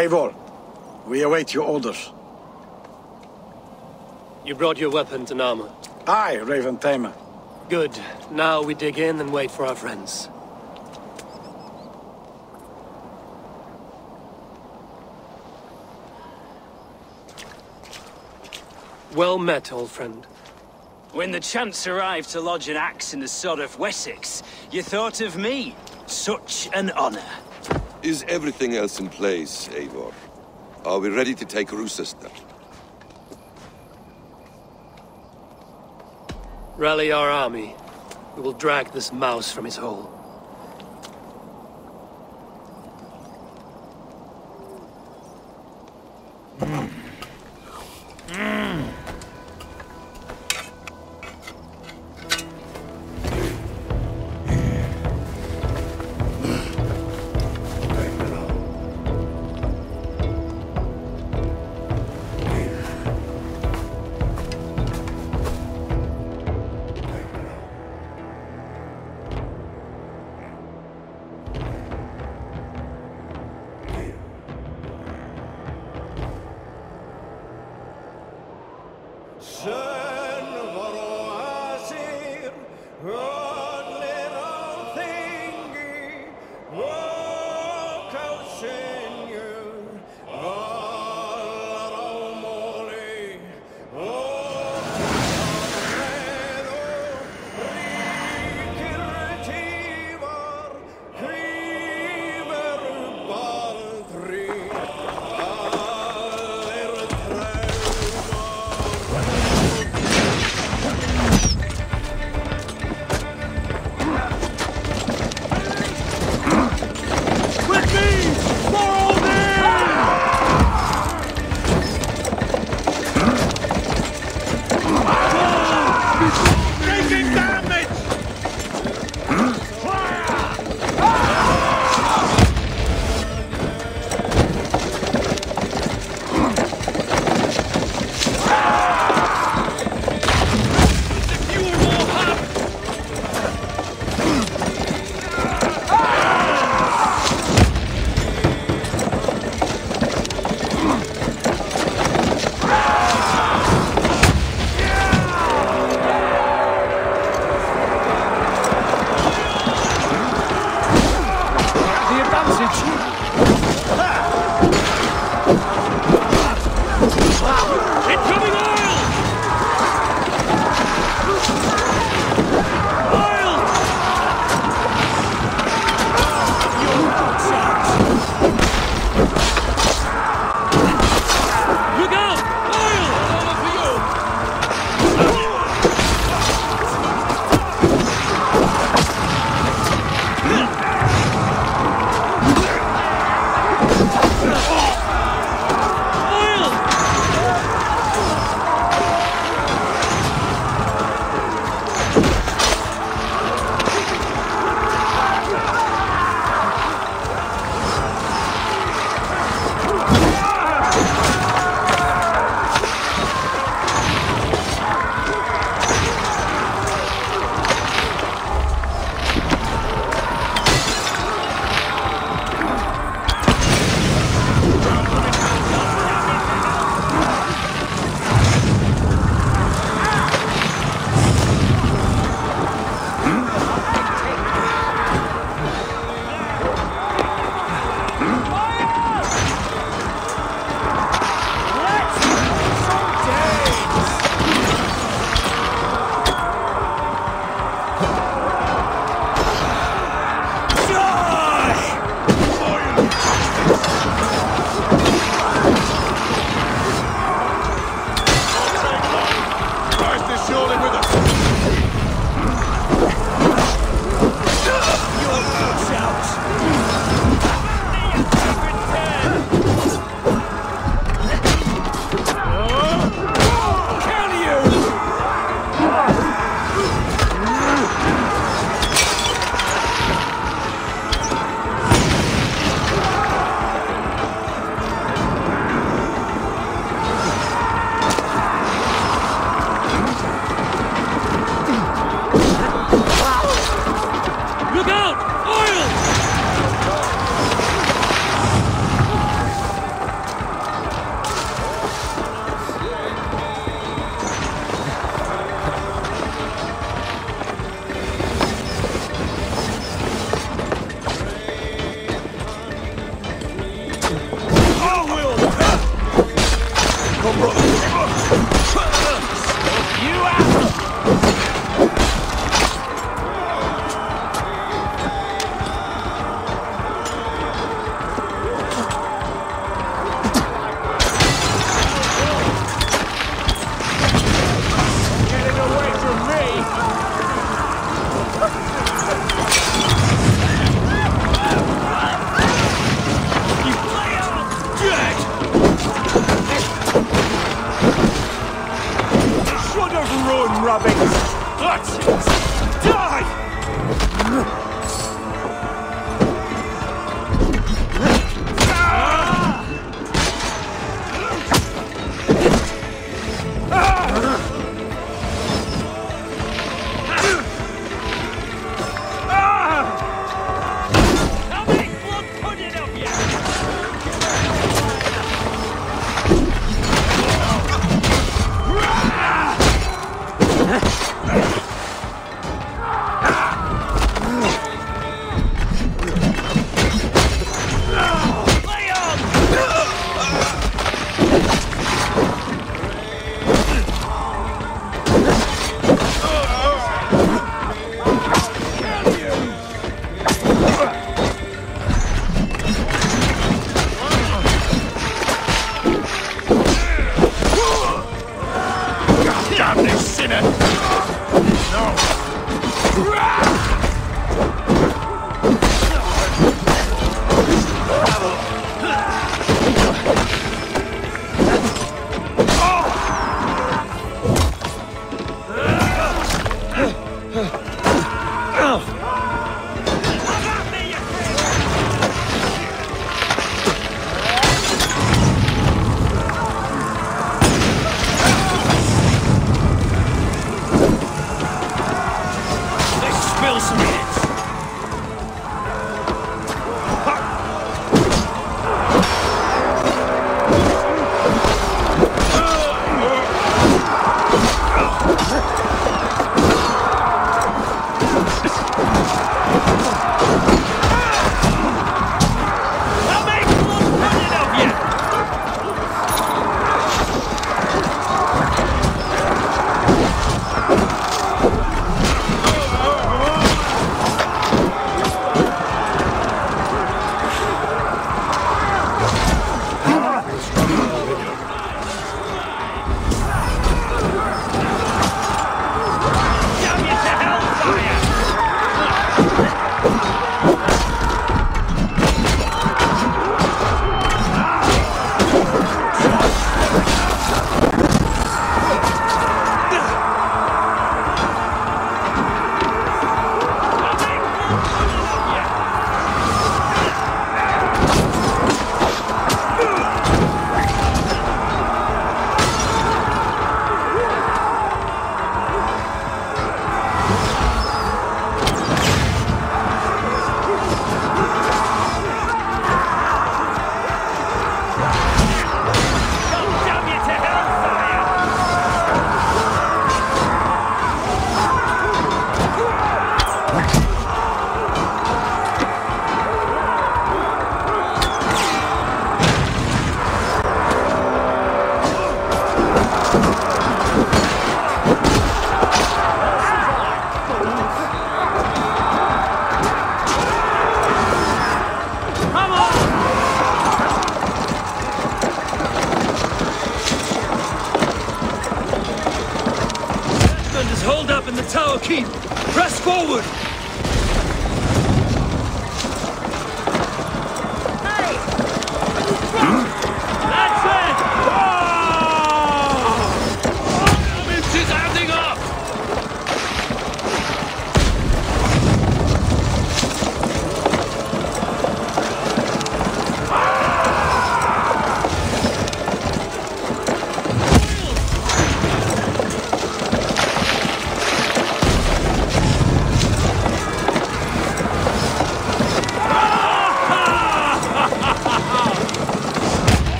Eivor, we await your orders. You brought your weapons and armor. Aye, Raven Tamer. Good. Now we dig in and wait for our friends. Well met, old friend. When the chance arrived to lodge an axe in the sod of Wessex, you thought of me. Such an honor. Is everything else in place, Eivor? Are we ready to take Roosester? Rally our army. We will drag this mouse from his hole.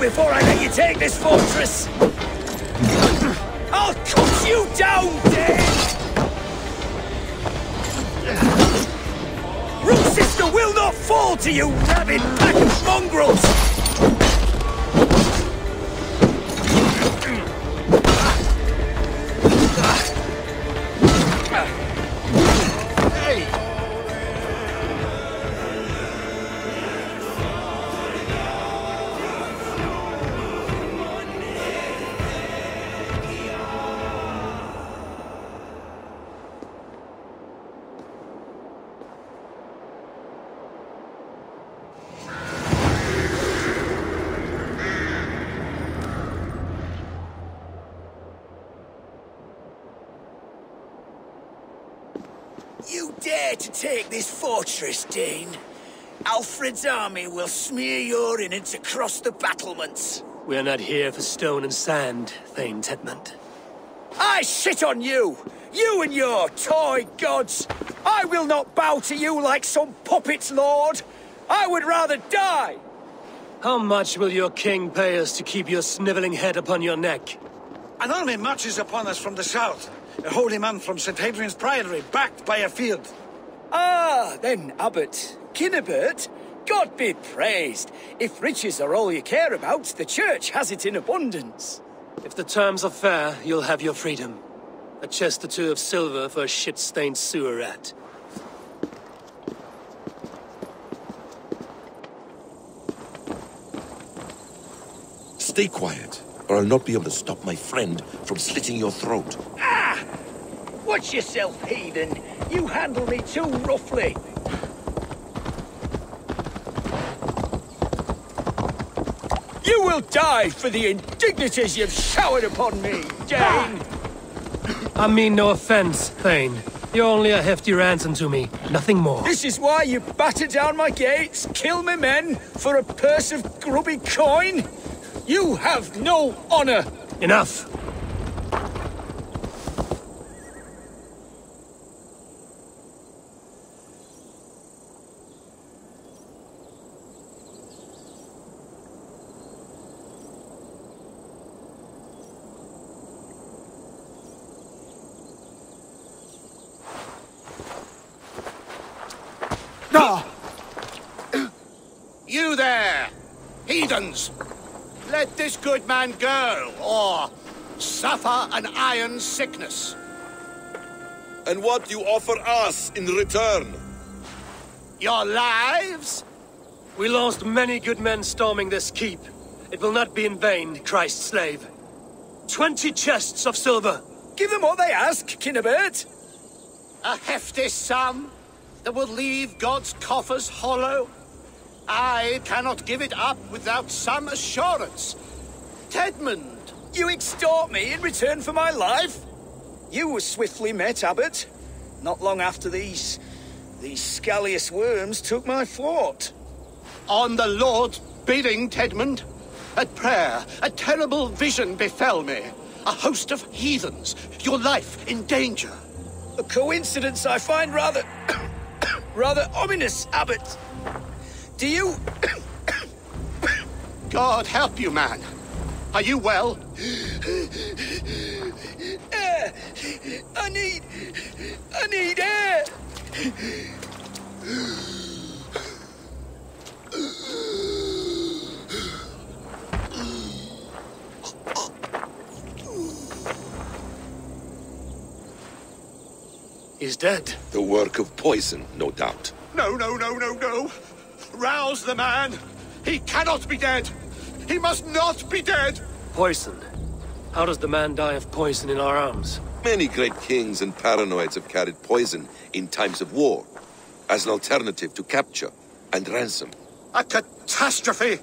Before I let you take this fortress! I'll cut you down, dead! Root sister will not fall to you, rabid Alfred's army will smear your innards across the battlements. We are not here for stone and sand, Thane Tedmund. I shit on you! You and your toy gods! I will not bow to you like some puppet's lord! I would rather die! How much will your king pay us to keep your sniveling head upon your neck? An army marches upon us from the south. A holy man from St. Hadrian's Priory, backed by a field. Ah, then, Abbot. Cynebert, God be praised. If riches are all you care about, the church has it in abundance. If the terms are fair, you'll have your freedom. A chest or two of silver for a shit-stained sewer rat. Stay quiet, or I'll not be able to stop my friend from slitting your throat. Ah! Watch yourself, heathen. You handle me too roughly. You will die for the indignities you've showered upon me, Dane. I mean no offense, Thane. You're only a hefty ransom to me, nothing more. This is why you batter down my gates, kill my men for a purse of grubby coin? You have no honor. Enough! You there, heathens! Let this good man go, or suffer an iron sickness. And what you offer us in return? Your lives? We lost many good men storming this keep. It will not be in vain, Christ's slave. Twenty chests of silver. Give them what they ask, Cynebert. A hefty sum that will leave God's coffers hollow? I cannot give it up without some assurance. Tedmund, You extort me in return for my life? You were swiftly met, Abbot. Not long after these These scallious worms took my fort. On the Lord's bidding, Tedmund. At prayer, a terrible vision befell me. A host of heathens, your life in danger. A coincidence I find rather... rather ominous, Abbot. Do you... God help you, man. Are you well? air! I need... I need air! He's dead. The work of poison, no doubt. No, no, no, no, no. Rouse the man. He cannot be dead. He must not be dead. Poison. How does the man die of poison in our arms? Many great kings and paranoids have carried poison in times of war, as an alternative to capture and ransom. A catastrophe.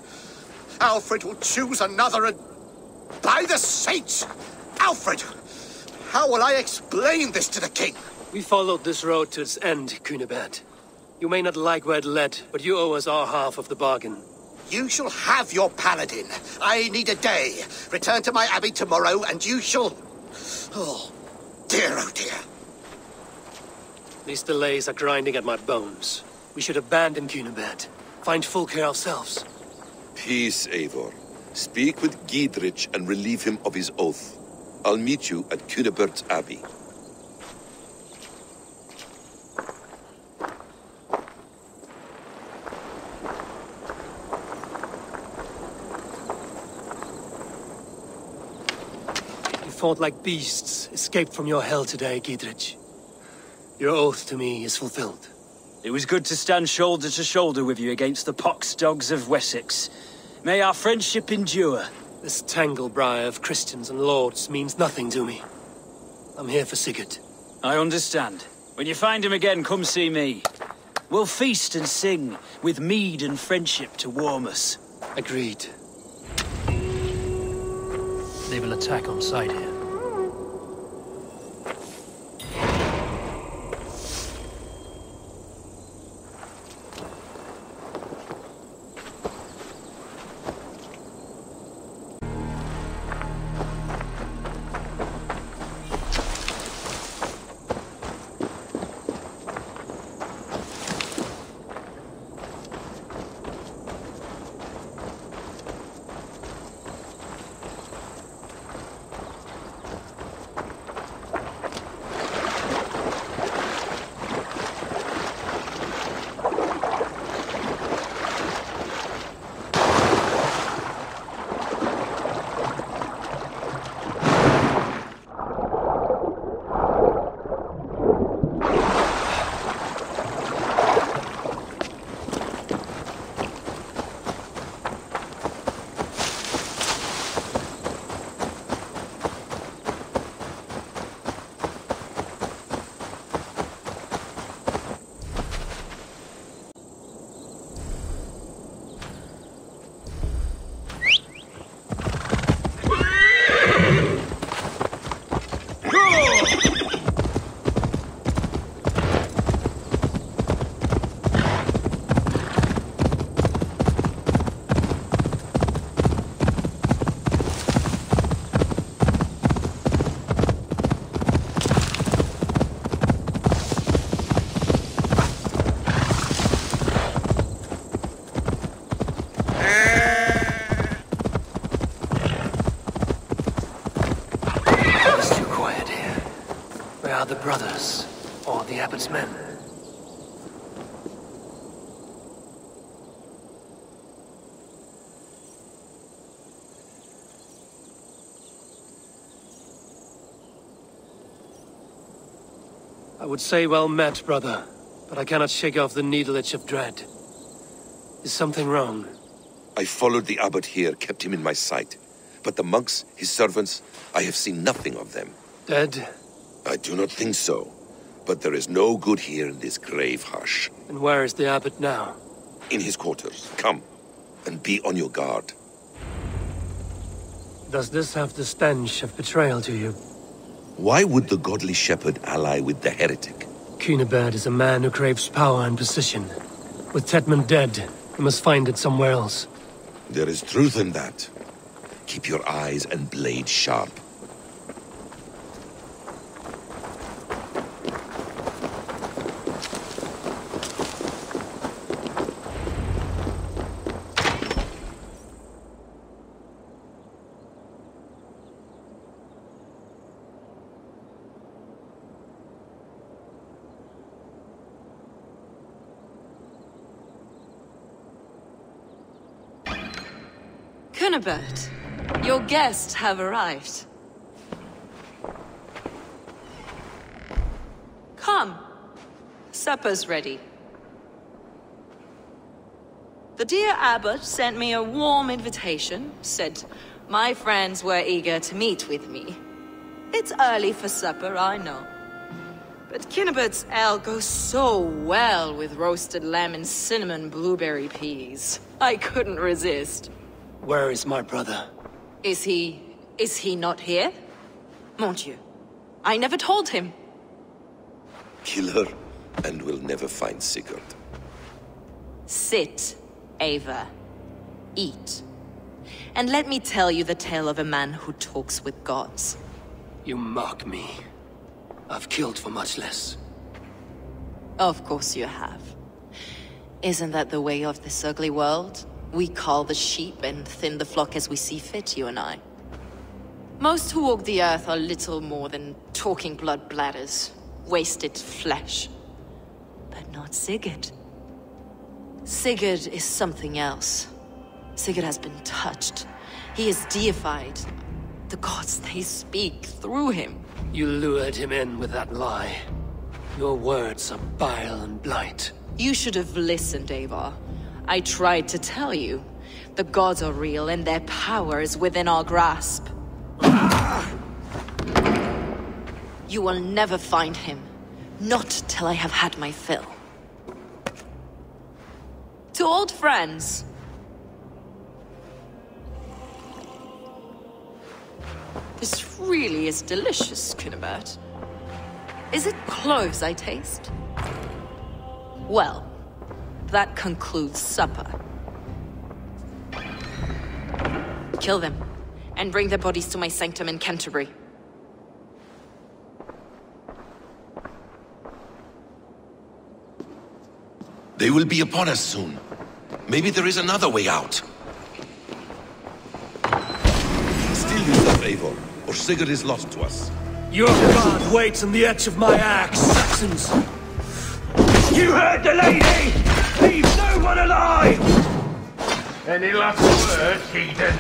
Alfred will choose another and... By the saints! Alfred! How will I explain this to the king? We followed this road to its end, Cynebert. You may not like where it led, but you owe us our half of the bargain. You shall have your paladin. I need a day. Return to my abbey tomorrow, and you shall... Oh, dear, oh dear. These delays are grinding at my bones. We should abandon Cynebert. Find Fulke ourselves. Peace, Eivor. Speak with Giedrich and relieve him of his oath. I'll meet you at Cynebert's Abbey. Fought like beasts, escaped from your hell today, Giedrich. Your oath to me is fulfilled. It was good to stand shoulder to shoulder with you against the pox dogs of Wessex. May our friendship endure. This tanglebriar of Christians and lords means nothing to me. I'm here for Sigurd. I understand. When you find him again, come see me. We'll feast and sing, with mead and friendship to warm us. Agreed. They will attack on sight here. I would say well met, brother, but I cannot shake off the needle itch of dread. Is something wrong? I followed the abbot here, kept him in my sight. But the monks, his servants, I have seen nothing of them. Dead? I do not think so. But there is no good here in this grave hush. And where is the abbot now? In his quarters. Come, and be on your guard. Does this have the stench of betrayal to you? Why would the godly shepherd ally with the heretic? Cynebert is a man who craves power and position. With Tedmund dead, he must find it somewhere else. There is truth in that. Keep your eyes and blade sharp. Cynebert, your guests have arrived. Come. Supper's ready. The dear abbot sent me a warm invitation, said my friends were eager to meet with me. It's early for supper, I know. But Cynebert's ale goes so well with roasted lamb and cinnamon blueberry peas. I couldn't resist. Where is my brother? Is he... is he not here? Mon Dieu. I never told him. Kill her, and we'll never find Sigurd. Sit, Eivor. Eat. And let me tell you the tale of a man who talks with gods. You mock me. I've killed for much less. Of course you have. Isn't that the way of this ugly world? We call the sheep and thin the flock as we see fit, you and I. Most who walk the earth are little more than talking blood bladders, wasted flesh. But not Sigurd. Sigurd is something else. Sigurd has been touched. He is deified. The gods, they speak through him. You lured him in with that lie. Your words are bile and blight. You should have listened, Eivor. I tried to tell you. The gods are real and their power is within our grasp. You will never find him. Not till I have had my fill. To old friends. This really is delicious, Cynebert. Is it cloves I taste? Well, that concludes supper. Kill them, and bring their bodies to my sanctum in Canterbury. They will be upon us soon. Maybe there is another way out. Steel yourself, Eivor, or Sigurd is lost to us. Your god waits on the edge of my axe, Saxons! You heard the lady! Leave no one alive! Any last words, heathen?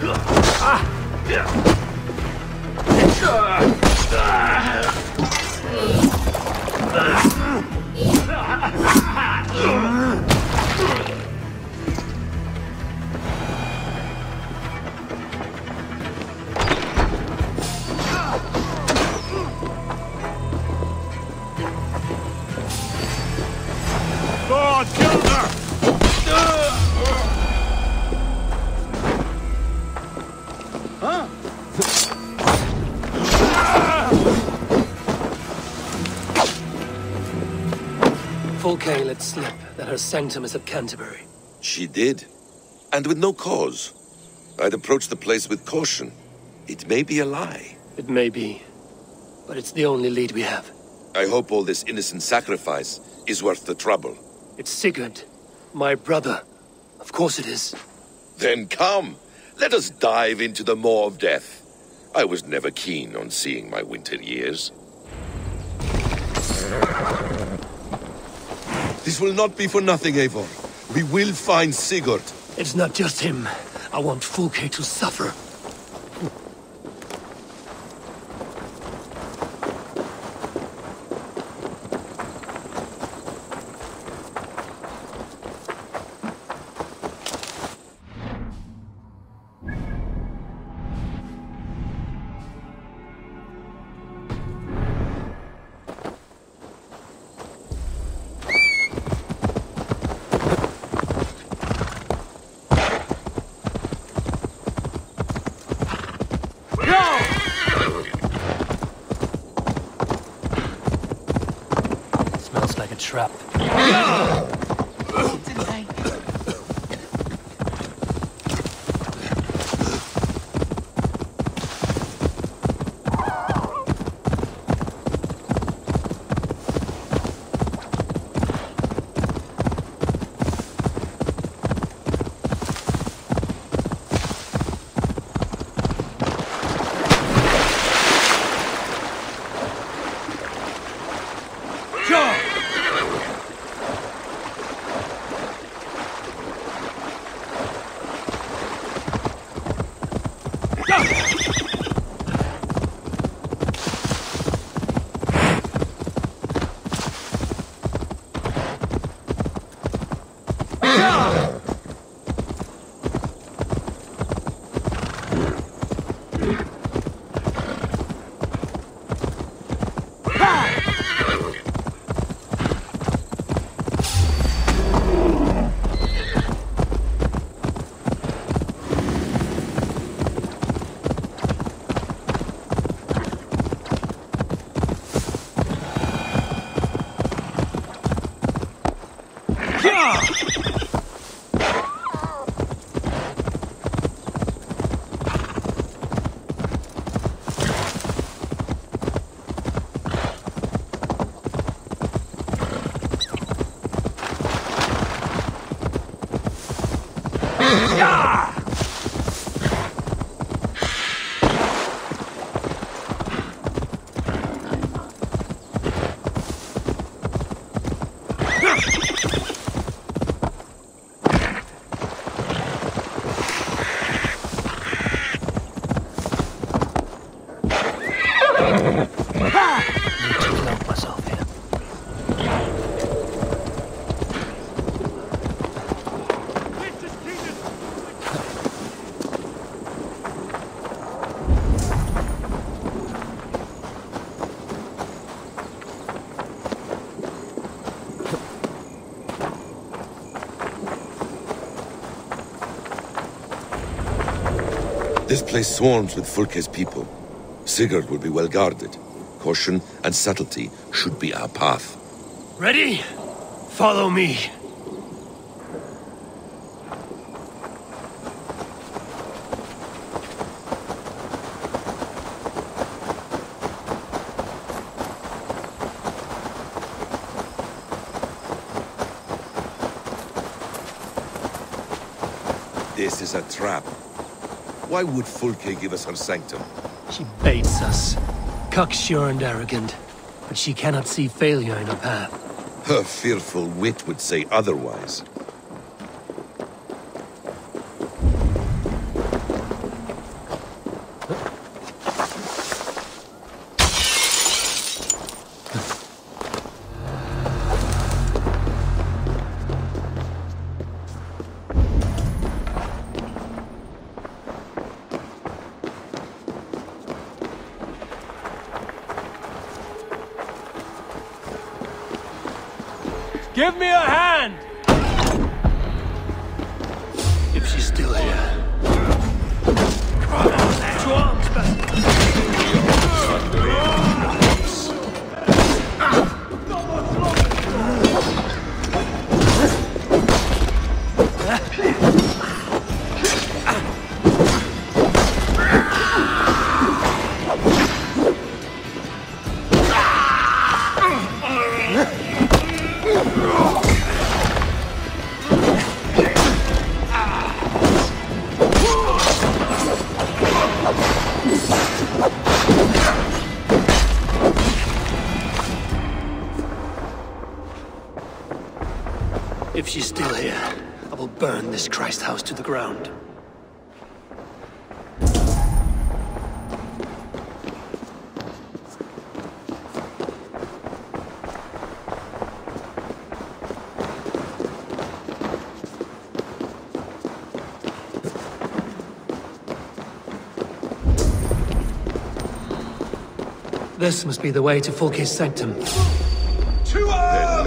God, ah! Slip that her sanctum is at Canterbury. She did. And with no cause. I'd approach the place with caution. It may be a lie. It may be, but it's the only lead we have. I hope all this innocent sacrifice is worth the trouble. It's Sigurd, my brother. Of course it is. Then come, let us dive into the maw of death. I was never keen on seeing my winter years. This will not be for nothing, Eivor. We will find Sigurd. It's not just him. I want Fulke to suffer. Place swarms with Fulke's people. Sigurd will be well guarded. Caution and subtlety should be our path. Ready? Follow me. This is a trap. Why would Fulke give us her sanctum? She baits us. Cocksure and arrogant. But she cannot see failure in her path. Her fearful wit would say otherwise. This must be the way to Fulke's sanctum. Then let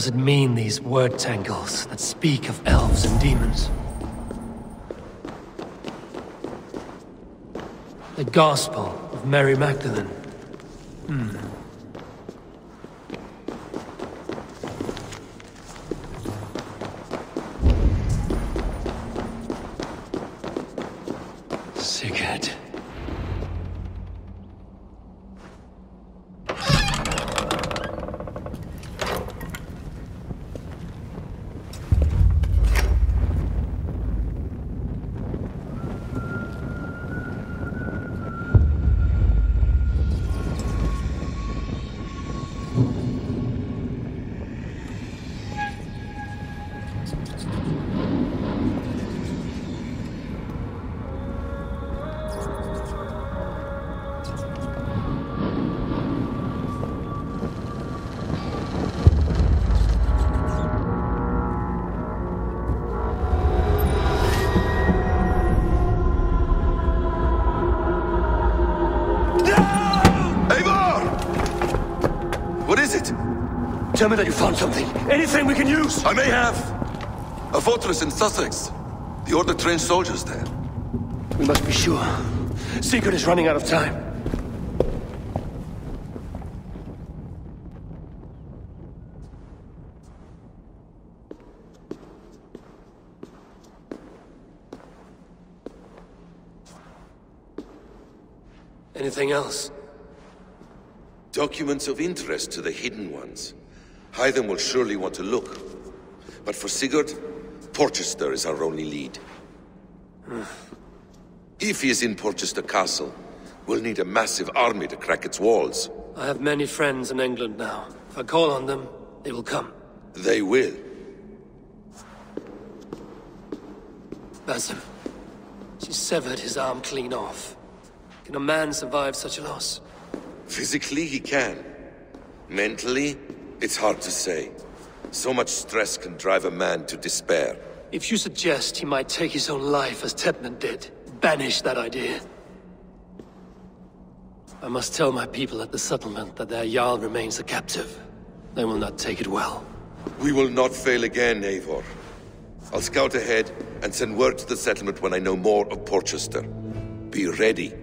does it mean, these word tangles that speak of elves and demons? The Gospel of Mary Magdalene. Tell me that you found something. Anything we can use! I may have. A fortress in Sussex. The Order trained soldiers there. We must be sure. Sigurd is running out of time. Anything else? Documents of interest to the Hidden Ones. Hytham will surely want to look. But for Sigurd, Porchester is our only lead. if he is in Porchester Castle, we'll need a massive army to crack its walls. I have many friends in England now. If I call on them, they will come. They will. Basim. She severed his arm clean off. Can a man survive such a loss? Physically, he can. Mentally, it's hard to say. So much stress can drive a man to despair. If you suggest he might take his own life as Tepman did, banish that idea. I must tell my people at the settlement that their Jarl remains a captive. They will not take it well. We will not fail again, Eivor. I'll scout ahead and send word to the settlement when I know more of Porchester. Be ready.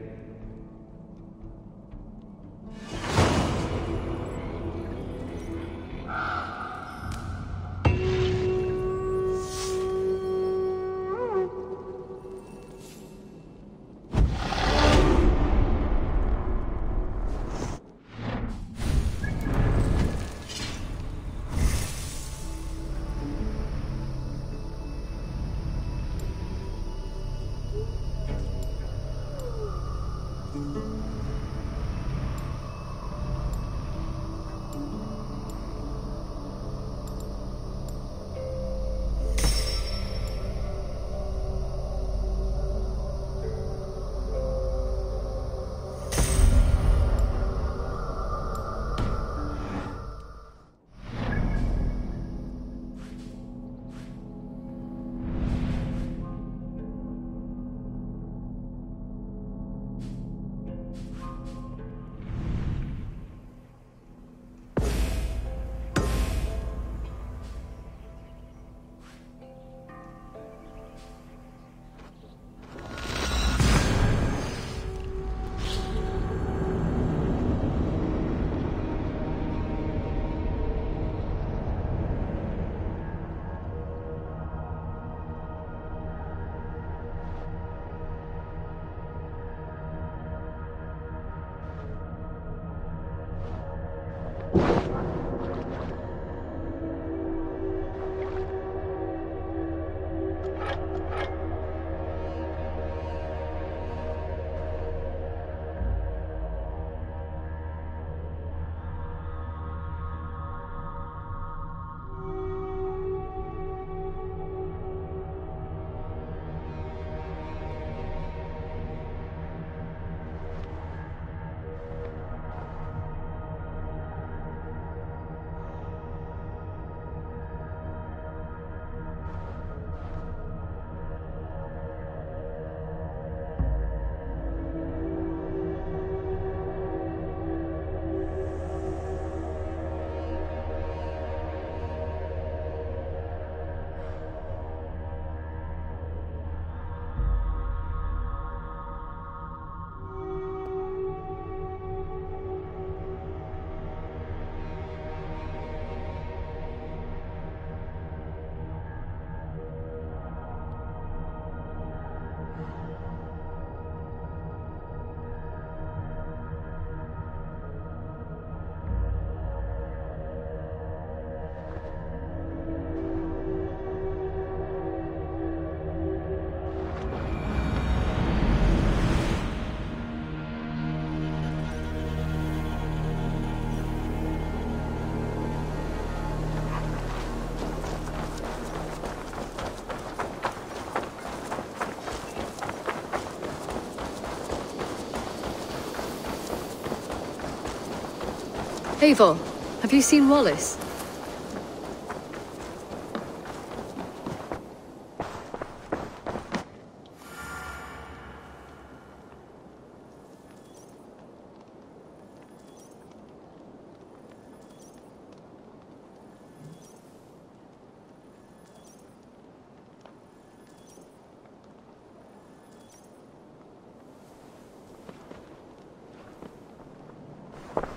Eivor, have you seen Wallace?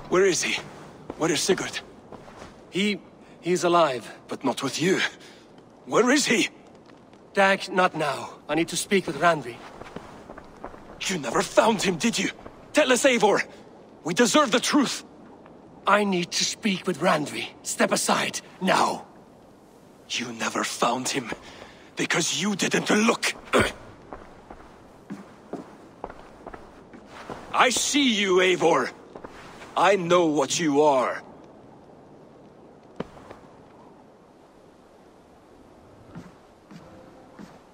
Where is he? Where is Sigurd? He... he's alive. But not with you. Where is he? Dag, not now. I need to speak with Randvi. You never found him, did you? Tell us, Eivor! We deserve the truth! I need to speak with Randvi. Step aside, now. You never found him, because you didn't look. I see you, Eivor. I know what you are.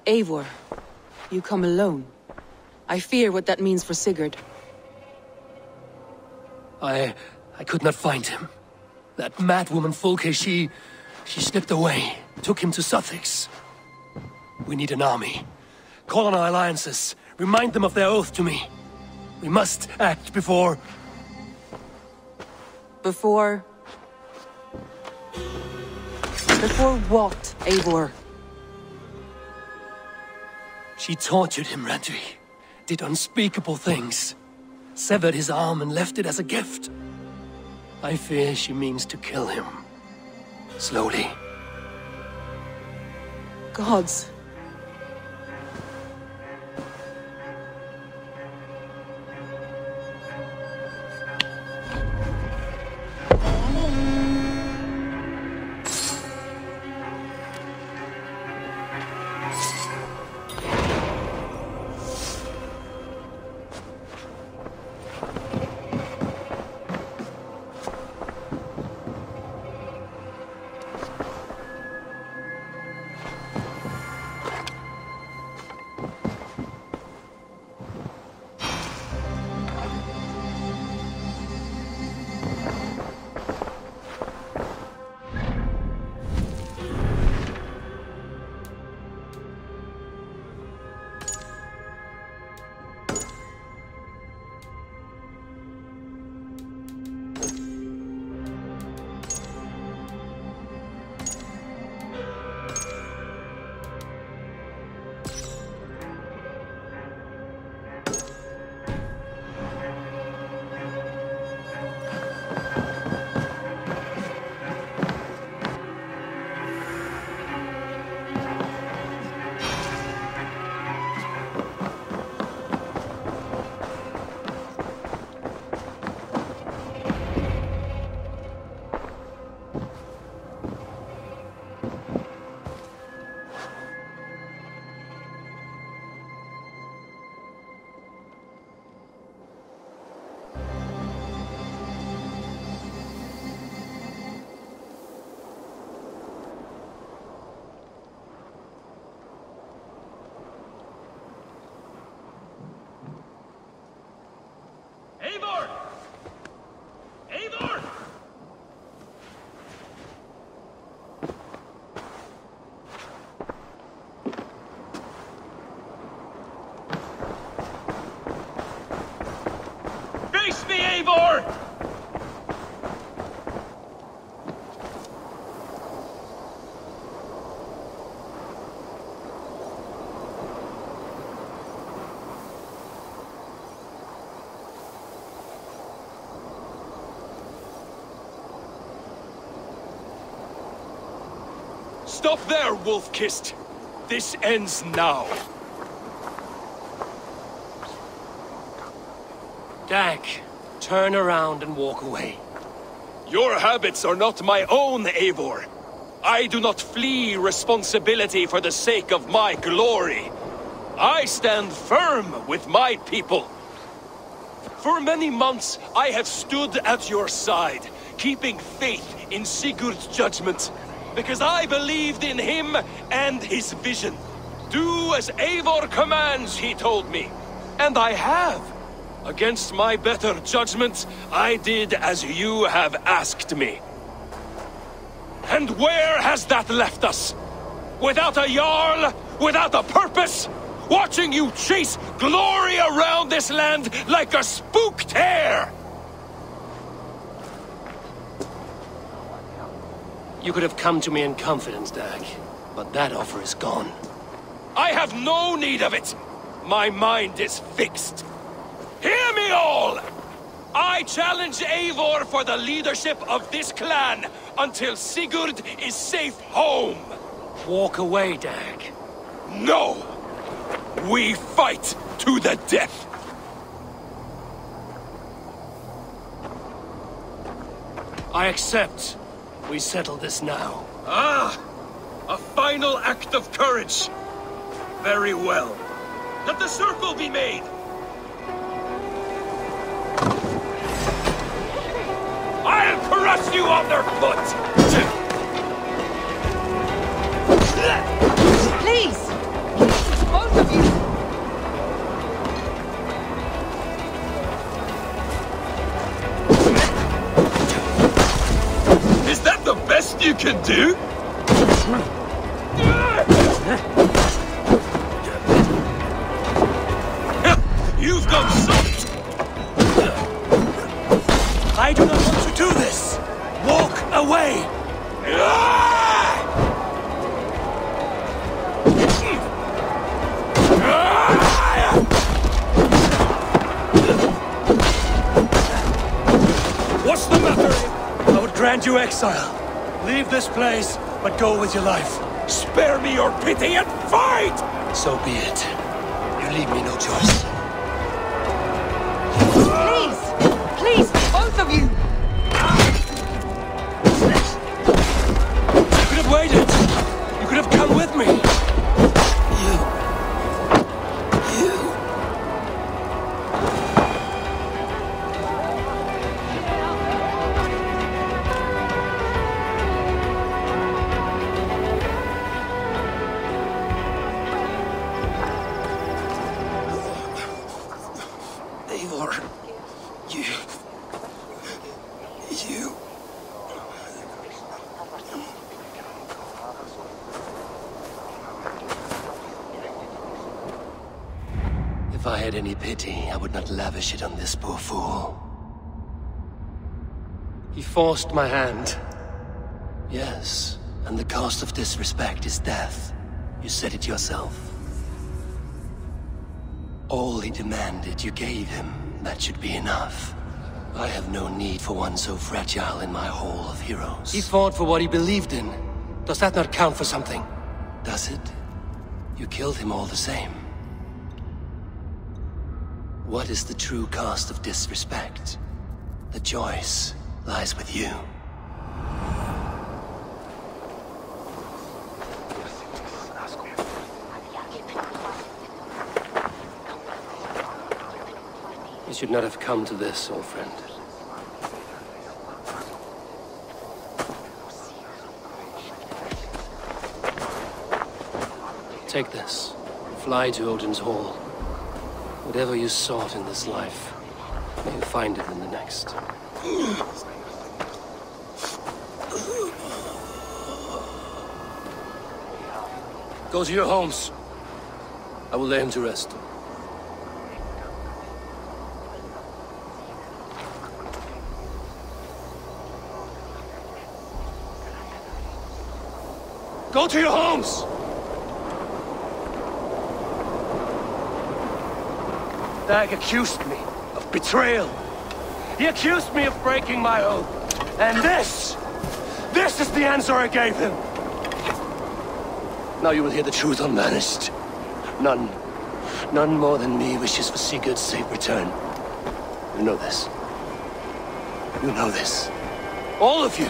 Eivor, you come alone. I fear what that means for Sigurd. I... I could not find him. That madwoman Fulke, she... she slipped away, took him to Sussex. We need an army. Call on our alliances. Remind them of their oath to me. We must act before... Before... Before what, Eivor? She tortured him, Randvi. Did unspeakable things. Severed his arm and left it as a gift. I fear she means to kill him. Slowly. Gods. Stop there, Wolf-Kissed! This ends now. Dag, turn around and walk away. Your habits are not my own, Eivor. I do not flee responsibility for the sake of my glory. I stand firm with my people. For many months, I have stood at your side, keeping faith in Sigurd's judgment, because I believed in him and his vision. Do as Eivor commands, he told me. And I have. Against my better judgment, I did as you have asked me. And where has that left us? Without a Jarl? Without a purpose? Watching you chase glory around this land like a spooked hare! You could have come to me in confidence, Dag. But that offer is gone. I have no need of it! My mind is fixed. Hear me all! I challenge Eivor for the leadership of this clan until Sigurd is safe home! Walk away, Dag. No! We fight to the death! I accept. We settle this now. Ah! A final act of courage! Very well. Let the circle be made! I'll crush you underfoot! Please! Both of you! Best you can do? You've gone soft! I do not want to do this! Walk away! What's the matter? I would grant you exile. Leave this place, but go with your life. Spare me your pity and fight! So be it. You leave me no choice. Please! Please, both of you! You could have waited. You could have come with me. Had any pity, I would not lavish it on this poor fool. He forced my hand. Yes, and the cost of disrespect is death. You said it yourself. All he demanded, you gave him. That should be enough. I have no need for one so fragile in my hall of heroes. He fought for what he believed in. Does that not count for something? Does it? You killed him all the same. What is the true cost of disrespect? The choice lies with you. You should not have come to this, old friend. Take this. Fly to Odin's Hall. Whatever you sought in this life, may you find it in the next. Go to your homes. I will lay him to rest. Go to your homes! Dag accused me of betrayal. He accused me of breaking my oath. And this, this is the answer I gave him. Now you will hear the truth unmanaged. None, none more than me wishes for Sigurd's safe return. You know this. You know this. All of you.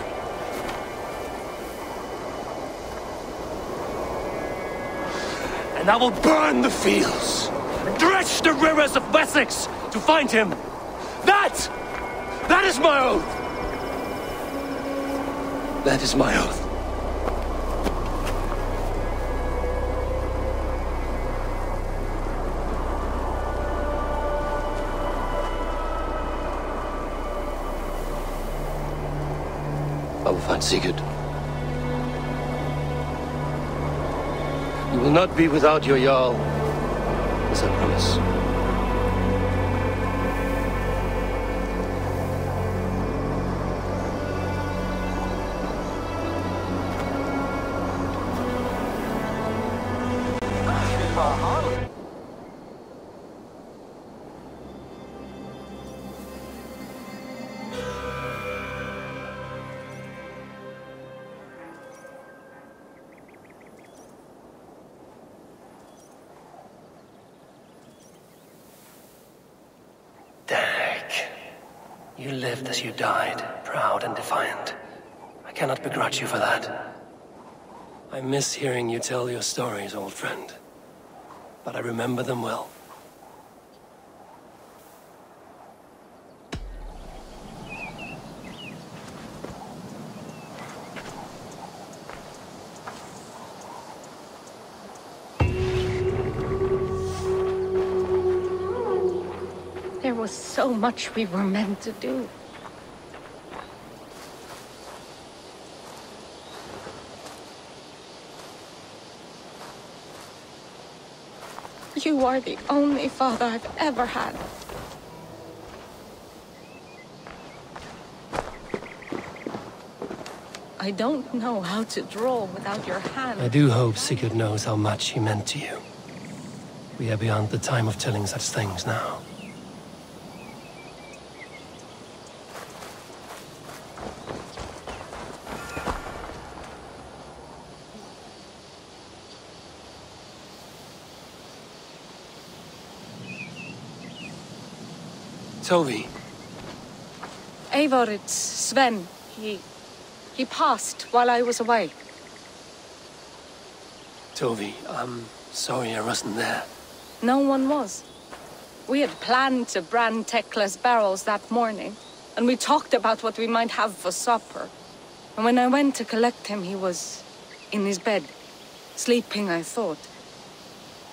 And I will burn the fields, search the rivers of Wessex to find him. That! That is my oath! That is my oath. I will find Sigurd. You will not be without your Jarl as I promise. You lived as you died, proud and defiant. I cannot begrudge you for that. I miss hearing you tell your stories, old friend. But I remember them well. Much we were meant to do. You are the only father I've ever had. I don't know how to draw without your hand. I do hope Sigurd knows how much he meant to you. We are beyond the time of telling such things now. Tovi, Eivor, it's Sven. He... he passed while I was away. Tovi, I'm sorry I wasn't there. No one was. We had planned to brand Tekla's barrels that morning, and we talked about what we might have for supper. And when I went to collect him, he was in his bed, sleeping, I thought.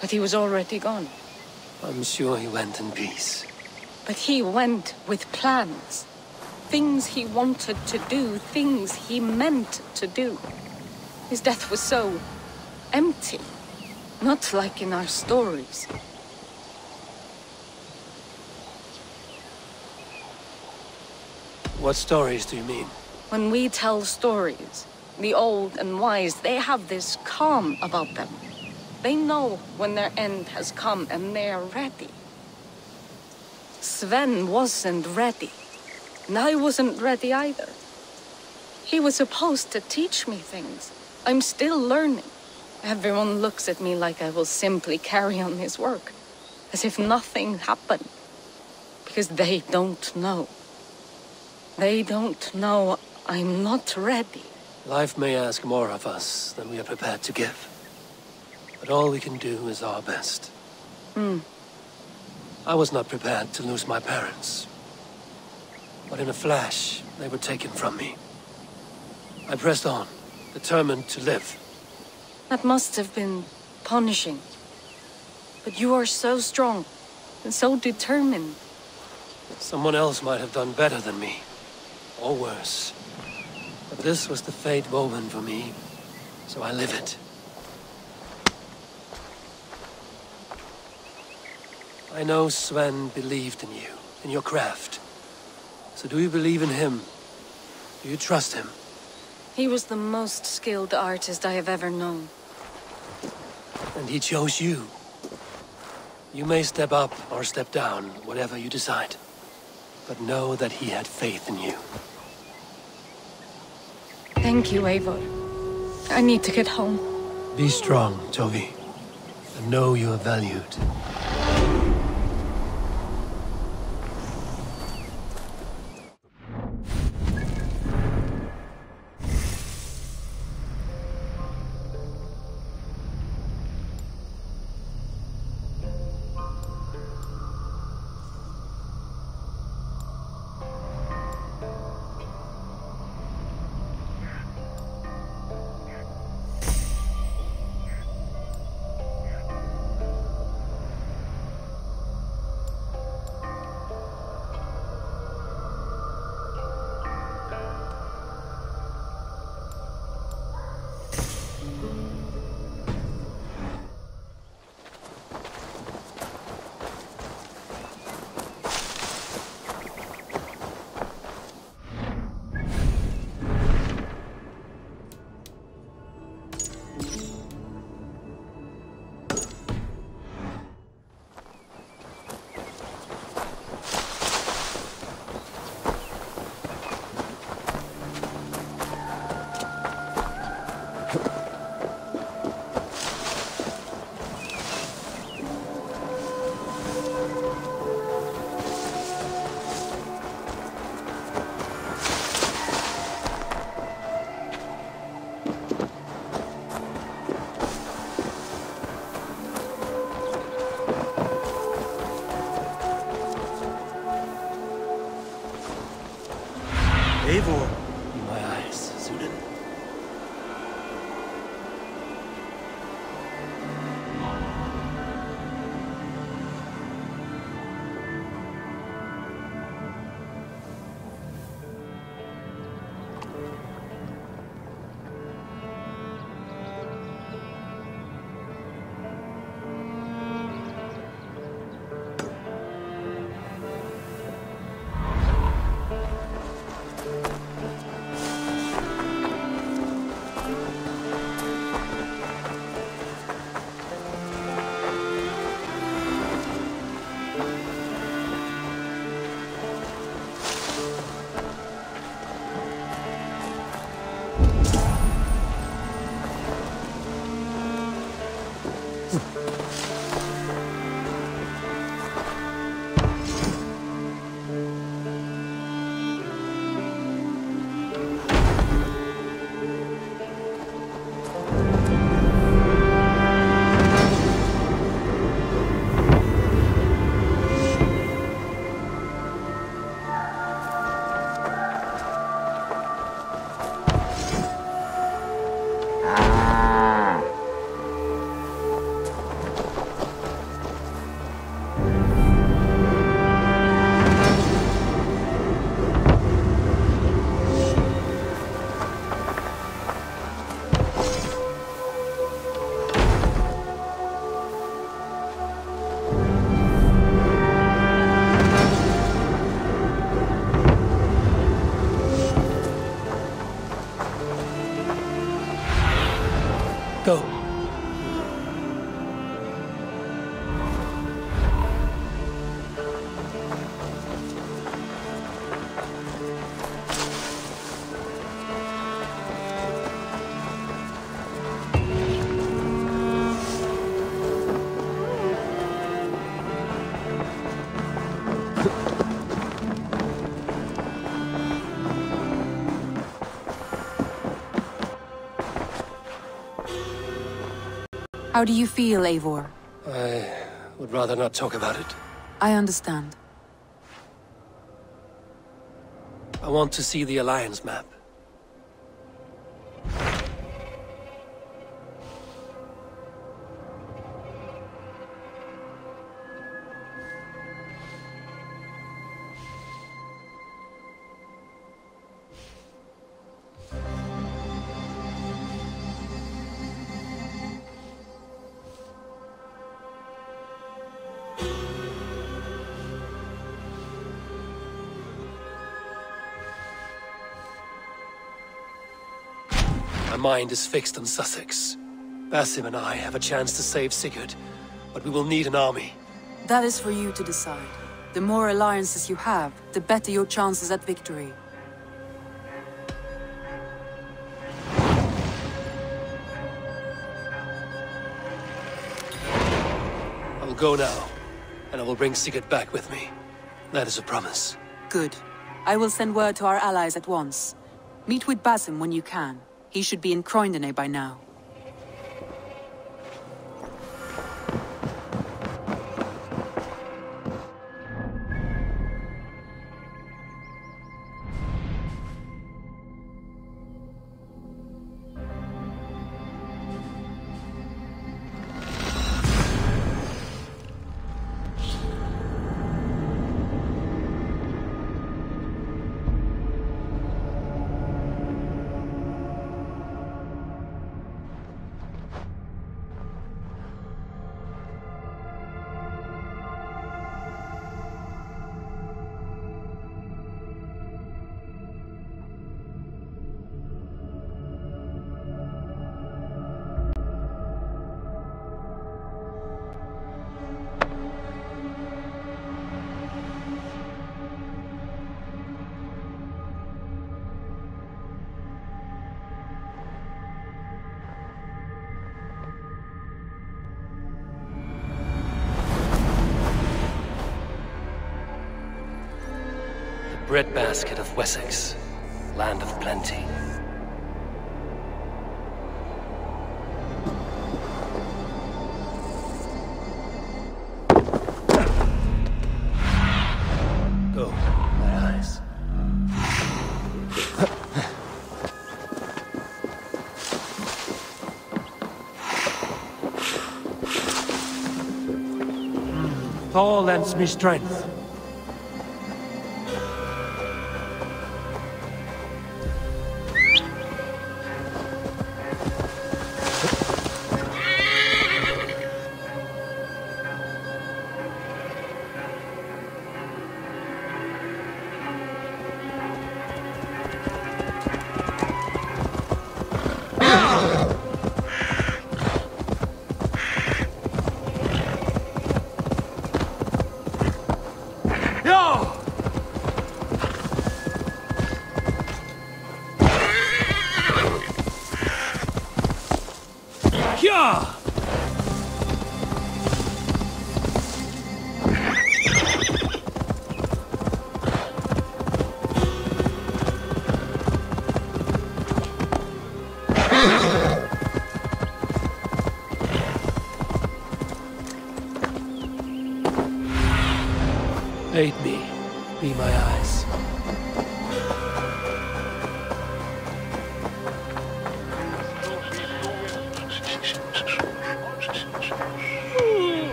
But he was already gone. I'm sure he went in peace. But he went with plans. Things he wanted to do, things he meant to do. His death was so empty. Not like in our stories. What stories do you mean? When we tell stories, the old and wise, they have this calm about them. They know when their end has come and they are ready. Sven wasn't ready. And I wasn't ready either. He was supposed to teach me things. I'm still learning. Everyone looks at me like I will simply carry on his work. As if nothing happened. Because they don't know. They don't know I'm not ready. Life may ask more of us than we are prepared to give. But all we can do is our best. Hmm. I was not prepared to lose my parents. But in a flash, they were taken from me. I pressed on, determined to live. That must have been punishing. But you are so strong and so determined. Someone else might have done better than me. Or worse. But this was the fate woven for me, so I live it. I know Sven believed in you, in your craft. So do you believe in him? Do you trust him? He was the most skilled artist I have ever known. And he chose you. You may step up or step down, whatever you decide. But know that he had faith in you. Thank you, Eivor. I need to get home. Be strong, Tovi. And know you are valued. How do you feel, Eivor? I would rather not talk about it. I understand. I want to see the Alliance map. Mind is fixed on Sussex. Basim and I have a chance to save Sigurd, but we will need an army. That is for you to decide. The more alliances you have, the better your chances at victory. I will go now, and I will bring Sigurd back with me. That is a promise. Good. I will send word to our allies at once. Meet with Basim when you can. He should be in Croydone by now. breadbasket of Wessex, land of plenty. Paul lends me strength.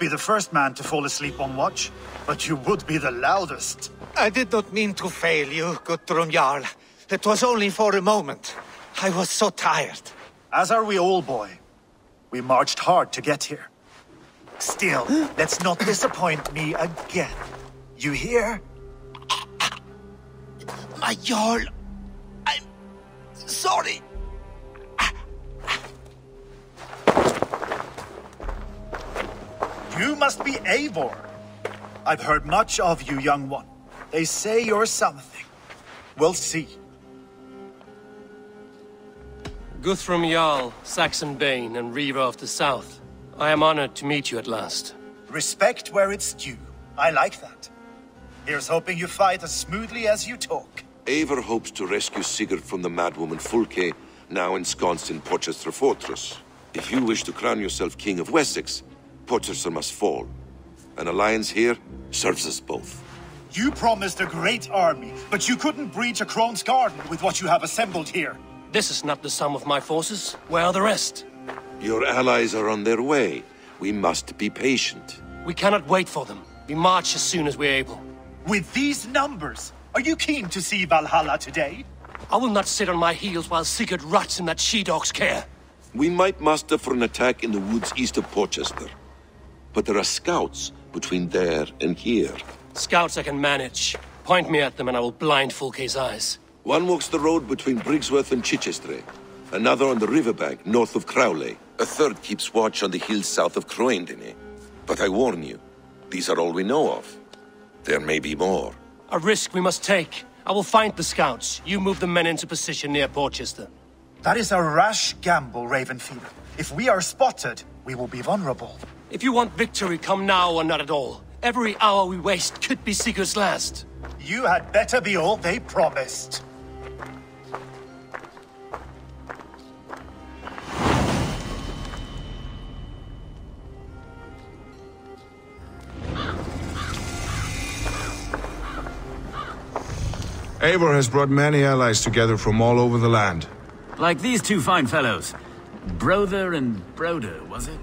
Be the first man to fall asleep on watch, but you would be the loudest. I did not mean to fail you, Guthrum Jarl. It was only for a moment. I was so tired. As are we all, boy. We marched hard to get here. Still, let's not disappoint me again. You hear? My Jarl, I'm sorry. You must be Eivor. I've heard much of you, young one. They say you're something. We'll see. Guthrum Jarl, Saxon Bane, and Reaver of the South. I am honored to meet you at last. Respect where it's due. I like that. Here's hoping you fight as smoothly as you talk. Eivor hopes to rescue Sigurd from the madwoman Fulke, now ensconced in Portchester Fortress. If you wish to crown yourself King of Wessex, Portchester must fall. An alliance here serves us both. You promised a great army, but you couldn't breach a Krone's garden with what you have assembled here. This is not the sum of my forces. Where are the rest? Your allies are on their way. We must be patient. We cannot wait for them. We march as soon as we're able. With these numbers, are you keen to see Valhalla today? I will not sit on my heels while Sigurd rots in that she-dog's care. We might muster for an attack in the woods east of Portchester. But there are scouts between there and here. Scouts I can manage. Point me at them and I will blind Fulke's eyes. One walks the road between Briggsworth and Chichester. Another on the riverbank north of Crowley. A third keeps watch on the hills south of Croendene. But I warn you, these are all we know of. There may be more. A risk we must take. I will find the scouts. You move the men into position near Portchester. That is a rash gamble, Ravenfield. If we are spotted, we will be vulnerable. If you want victory, come now or not at all. Every hour we waste could be Sigurd's last. You had better be all they promised. Eivor has brought many allies together from all over the land. Like these two fine fellows. Brother and Broder, was it?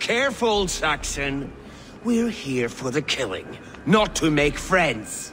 Careful, Saxon. We're here for the killing, not to make friends.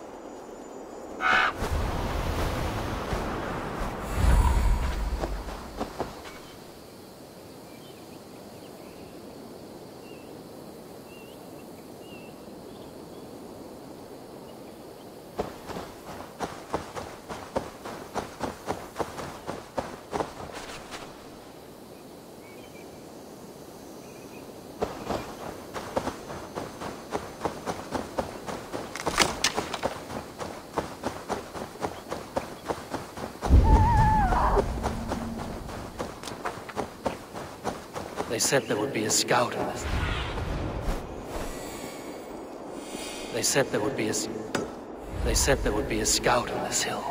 said there would be a scout. in this. They said there would be a... They said there would be a scout in this hill.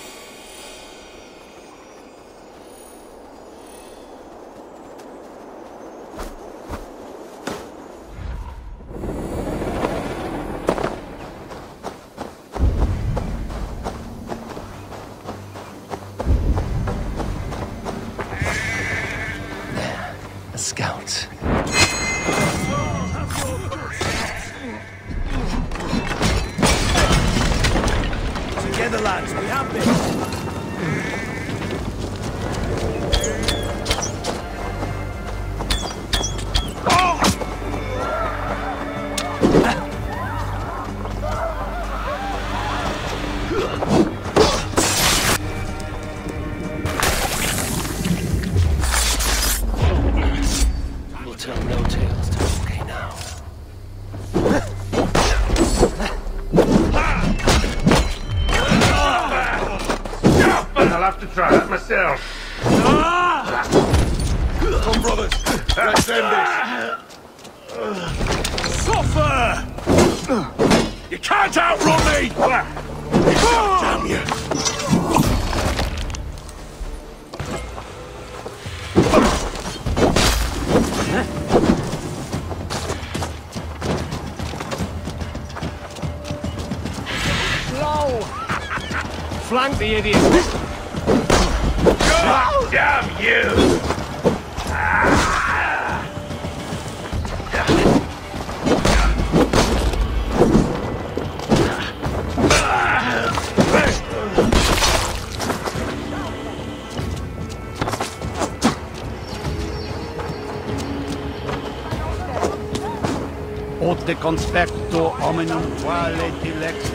conspecto hominum quale dilectum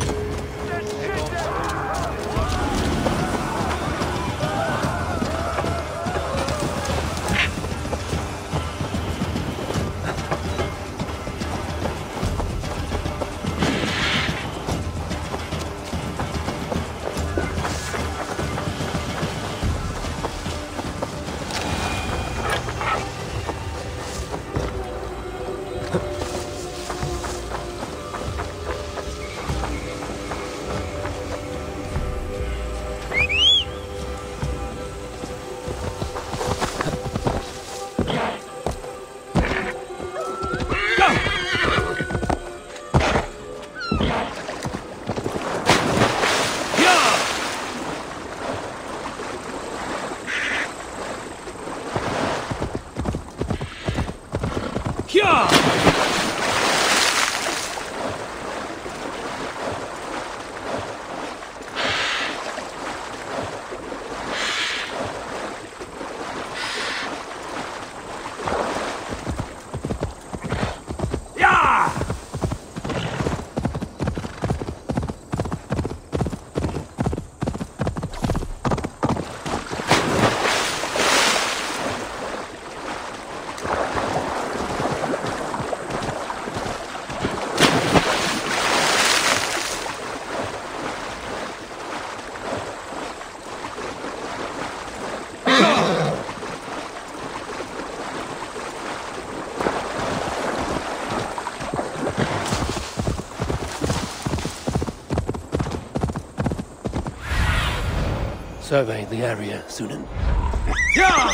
Survey the area, Synin. Yeah!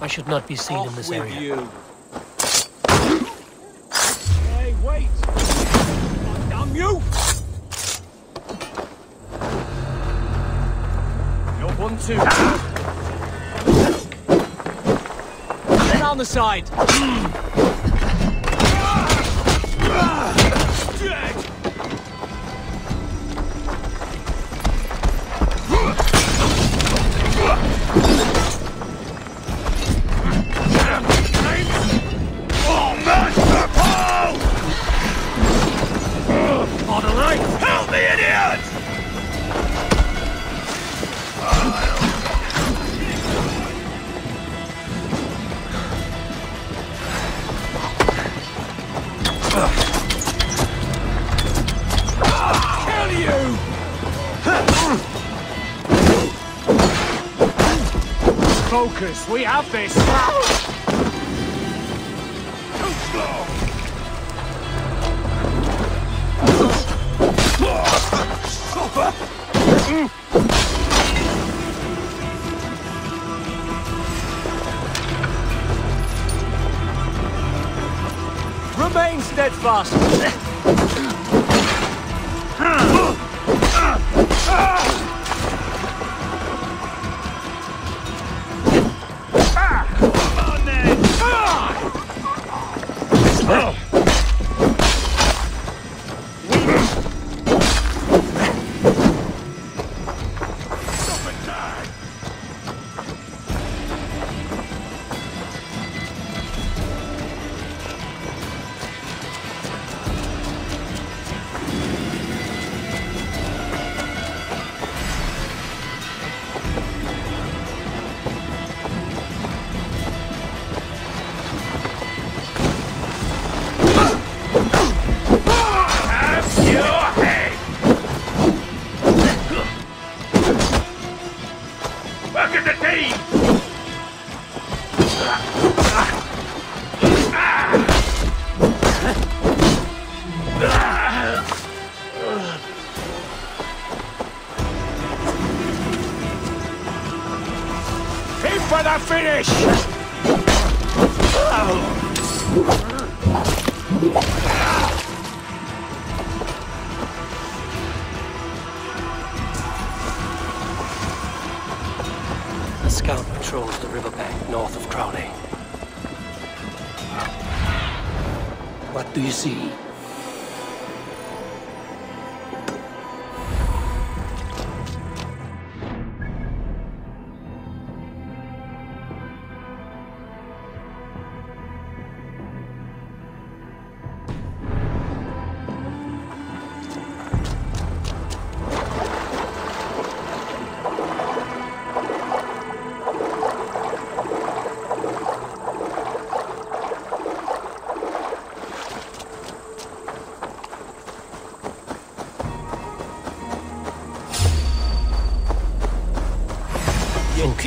I should not be seen in this area. you. The side! Hmm. Focus, we have this! Remain steadfast!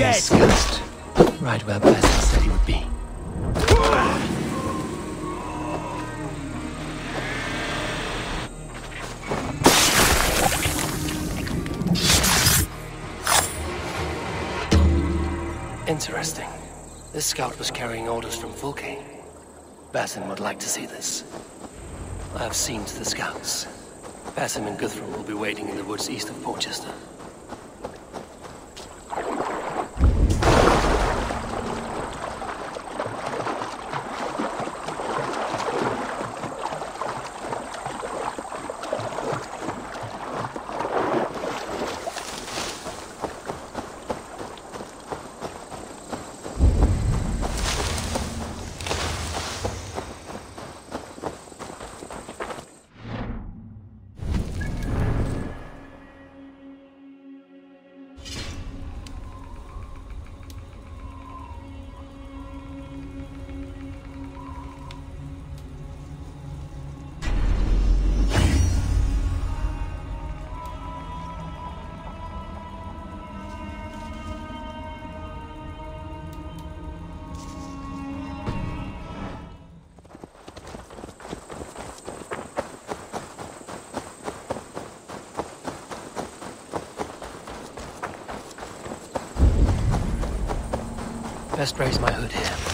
Okay, scout. Right where Basim said he would be. Interesting. This scout was carrying orders from Vulcan. Basim would like to see this. I have seen to the scouts. Basim and Guthrum will be waiting in the woods east of Portchester. Best raise my hood here.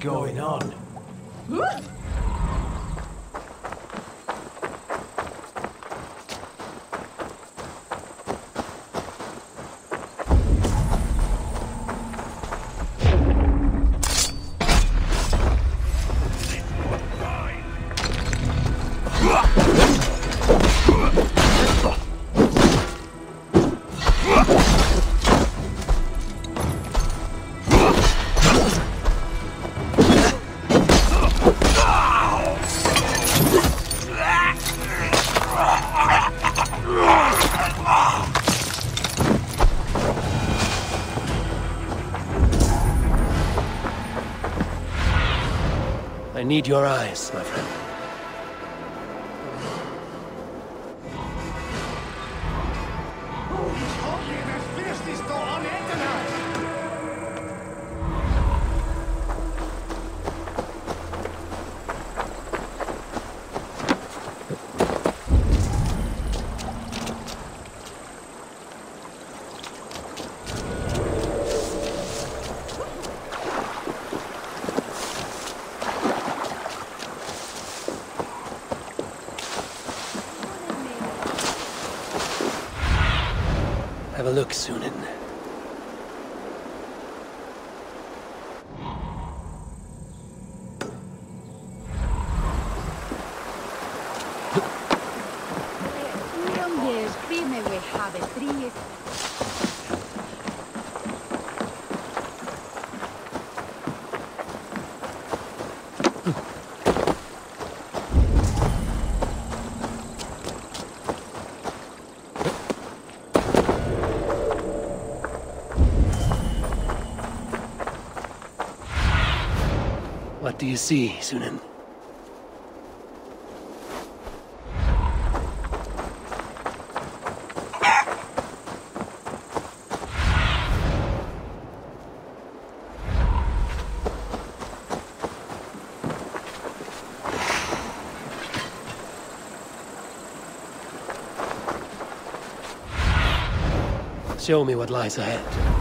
Going on? Need your eyes, my friend. You see, Synin? Show me what lies ahead.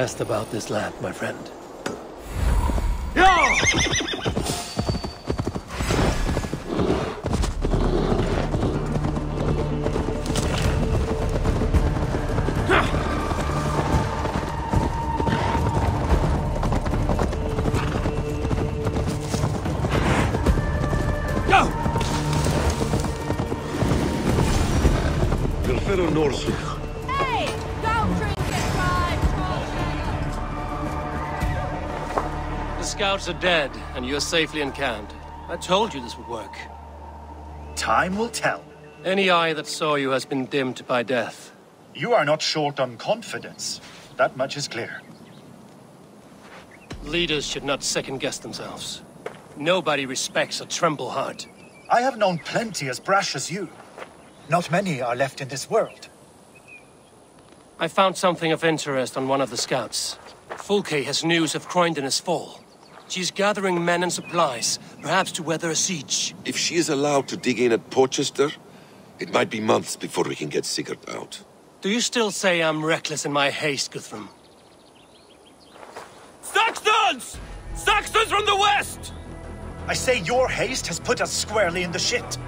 Asked about this land, my friend. Go! Belfero Norsu. Hey! Scouts are dead, and you're safely encamped. I told you this would work. Time will tell. Any eye that saw you has been dimmed by death. You are not short on confidence. That much is clear. Leaders should not second-guess themselves. Nobody respects a tremble heart. I have known plenty as brash as you. Not many are left in this world. I found something of interest on one of the scouts. Fulke has news of Croydon's fall. She's gathering men and supplies, perhaps to weather a siege. If she is allowed to dig in at Portchester, it might be months before we can get Sigurd out. Do you still say I'm reckless in my haste, Guthrum? Saxons! Saxons from the west! I say your haste has put us squarely in the shit.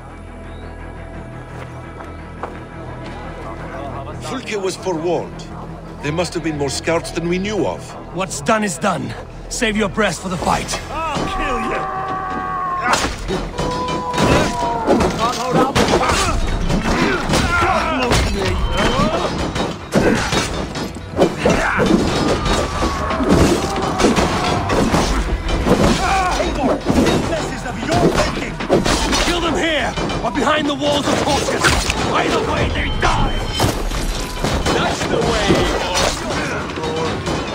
Fulke was forewarned. There must have been more scouts than we knew of. What's done is done. Save your breath for the fight. I'll kill you! Kill them here, or behind the walls of Portus. Either way, they die. That's the way,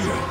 you!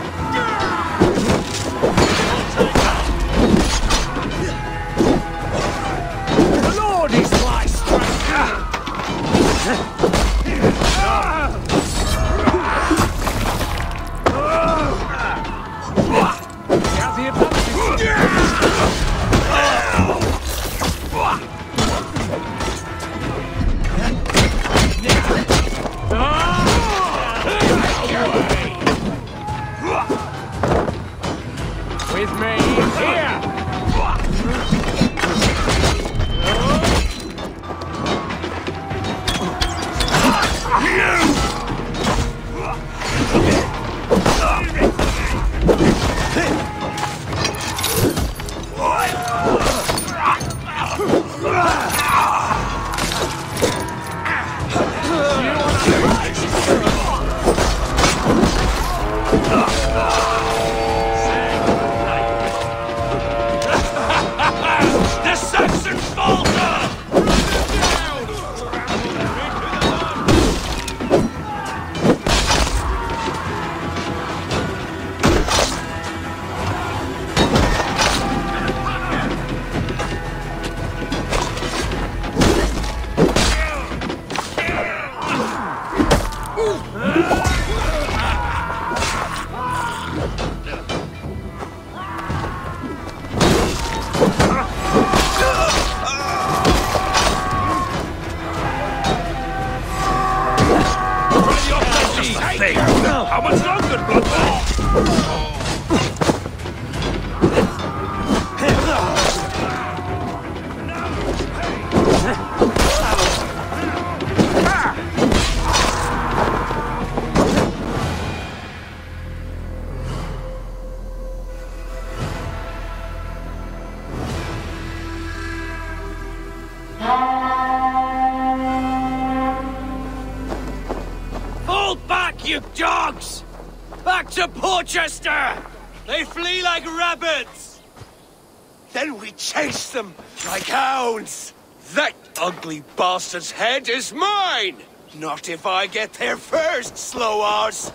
Ugly bastard's head is mine! Not if I get there first, slow arse!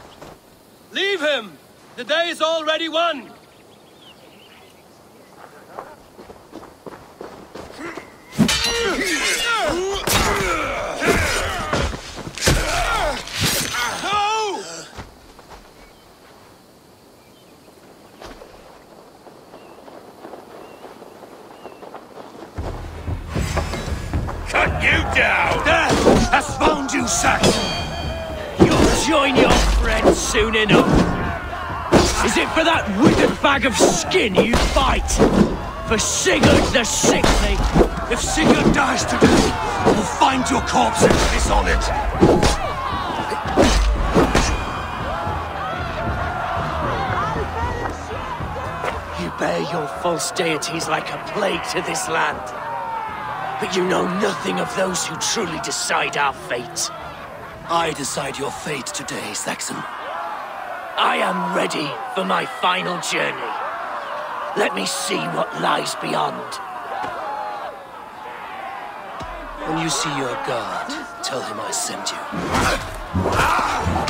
Leave him! The day is already won! Of skin you fight? For Sigurd the Sickly? If Sigurd dies today, we'll find your corpse and on it. You bear your false deities like a plague to this land. But you know nothing of those who truly decide our fate. I decide your fate today, Saxon. I am ready for my final journey. Let me see what lies beyond. When you see your god, tell him I sent you.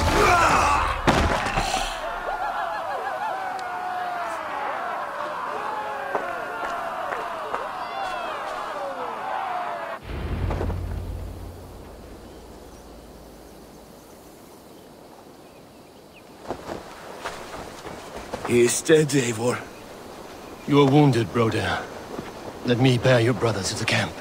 He is dead, Eivor. You are wounded, Broder. Let me bear your brother to the camp.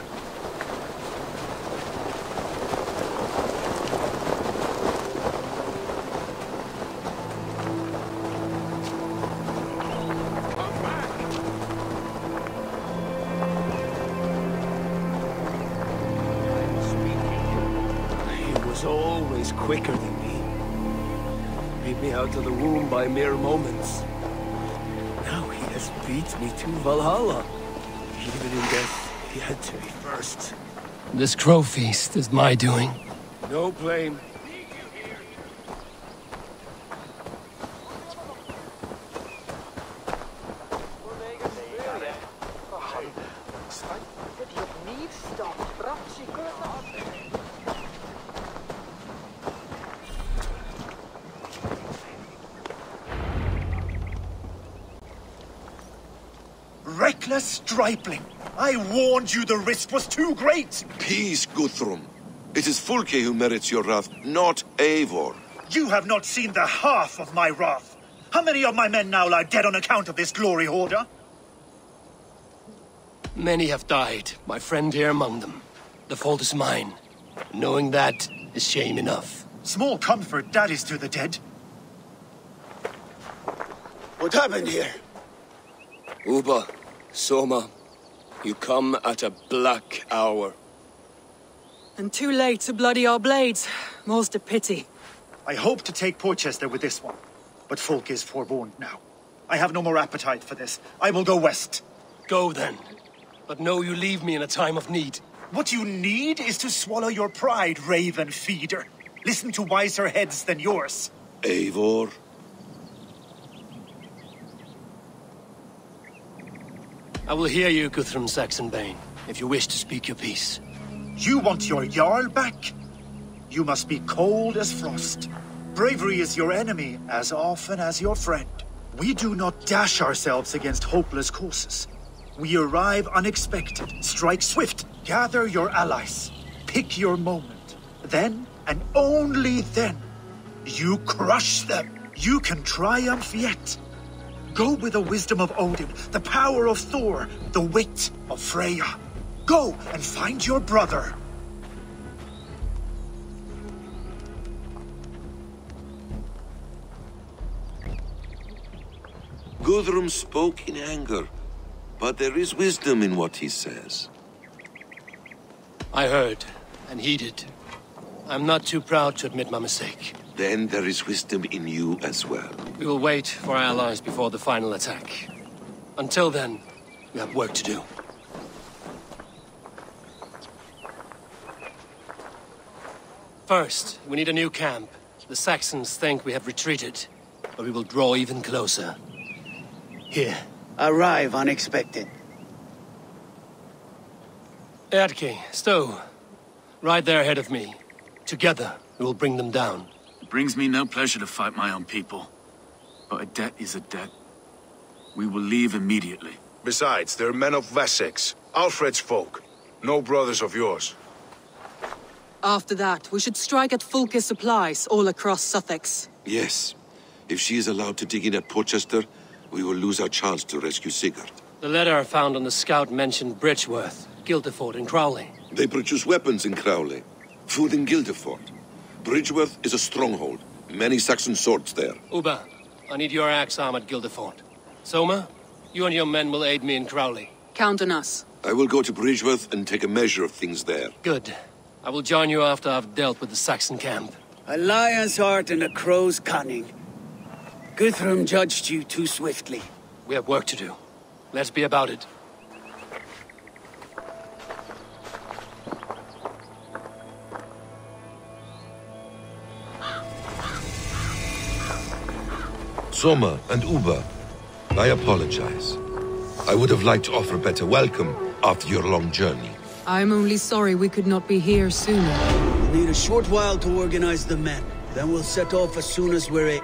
This crow feast is my doing. No blame. Reckless stripling! I warned you the risk was too great! Peace, Guthrum. It is Fulke who merits your wrath, not Eivor. You have not seen the half of my wrath. How many of my men now lie dead on account of this glory hoarder? Many have died, my friend here among them. The fault is mine. Knowing that is shame enough. Small comfort that is to the dead. What happened here? Ubba, Soma, you come at a black hour. And too late to bloody our blades. More's the pity. I hope to take Portchester with this one, but Fulke is forewarned now. I have no more appetite for this. I will go west. Go then. But know you leave me in a time of need. What you need is to swallow your pride, raven feeder. Listen to wiser heads than yours. Eivor? I will hear you, Guthrum Saxonbane, if you wish to speak your piece. You want your Jarl back? You must be cold as frost. Bravery is your enemy as often as your friend. We do not dash ourselves against hopeless courses. We arrive unexpected, strike swift, gather your allies, pick your moment. Then, and only then, you crush them. You can triumph yet. Go with the wisdom of Odin, the power of Thor, the wit of Freya. Go and find your brother. Guthrum spoke in anger, but there is wisdom in what he says. I heard and heeded. I'm not too proud to admit my mistake. Then there is wisdom in you as well. We will wait for our allies before the final attack. Until then, we have work to do. First, we need a new camp. The Saxons think we have retreated, but we will draw even closer. Here. Arrive unexpected. Erke, Stowe. Right there ahead of me. Together, we will bring them down. It brings me no pleasure to fight my own people. But a debt is a debt. We will leave immediately. Besides, they're men of Wessex, Alfred's folk. No brothers of yours. After that, we should strike at Fulke supplies all across Sussex. Yes. If she is allowed to dig in at Portchester, we will lose our chance to rescue Sigurd. The letter found on the scout mentioned Bridgeworth, Guildeford, and Crowley. They produce weapons in Crowley, food in Guildeford. Bridgeworth is a stronghold. Many Saxon swords there. Ubba, I need your axe arm at Guildeford. Soma, you and your men will aid me in Crowley. Count on us. I will go to Bridgeworth and take a measure of things there. Good. I will join you after I've dealt with the Saxon camp. A lion's heart and a crow's cunning. Guthrum judged you too swiftly. We have work to do. Let's be about it. Soma and Ubba, I apologize. I would have liked to offer a better welcome after your long journey. I'm only sorry we could not be here sooner. We'll need a short while to organize the men. Then we'll set off as soon as we're a-